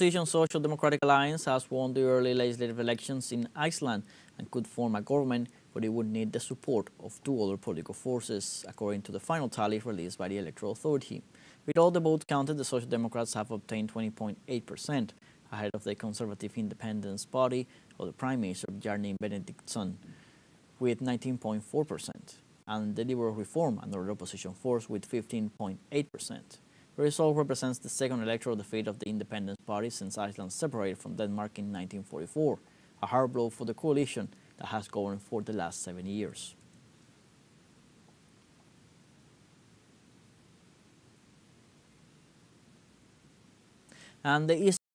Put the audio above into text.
opposition Social Democratic Alliance has won the early legislative elections in Iceland and could form a government, but it would need the support of two other political forces, according to the final tally released by the Electoral Authority. With all the votes counted, the Social Democrats have obtained 20.8%, ahead of the Conservative Independence Party of the Prime Minister Bjarni Benediktsson, with 19.4%, and the Liberal Reform, another opposition force, with 15.8%. The result represents the second electoral defeat of the Independence Party since Iceland separated from Denmark in 1944, a hard blow for the coalition that has governed for the last seven years. And the